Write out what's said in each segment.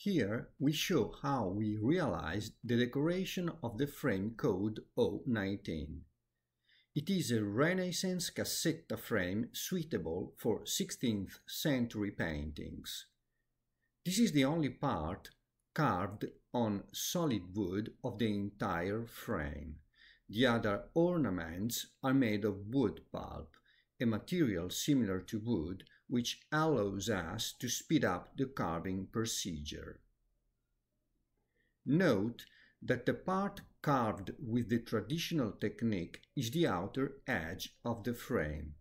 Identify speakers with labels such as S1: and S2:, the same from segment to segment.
S1: Here we show how we realized the decoration of the frame code 019. It is a Renaissance cassetta frame suitable for 16th century paintings. This is the only part carved on solid wood of the entire frame. The other ornaments are made of wood pulp, a material similar to wood which allows us to speed up the carving procedure. Note that the part carved with the traditional technique is the outer edge of the frame.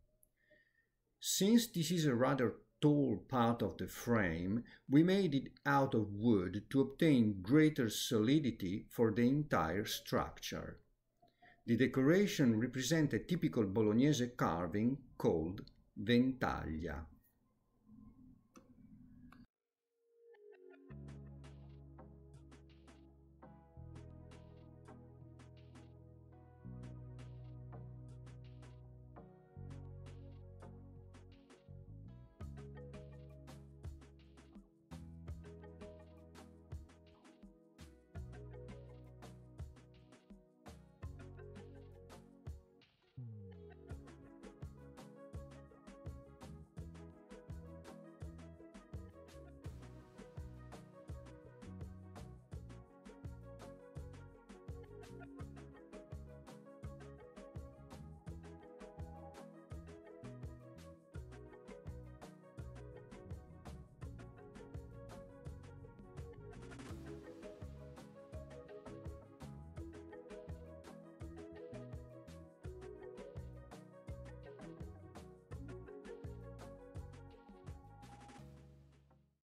S1: Since this is a rather tall part of the frame, we made it out of wood to obtain greater solidity for the entire structure. The decoration represents a typical Bolognese carving called ventaglia.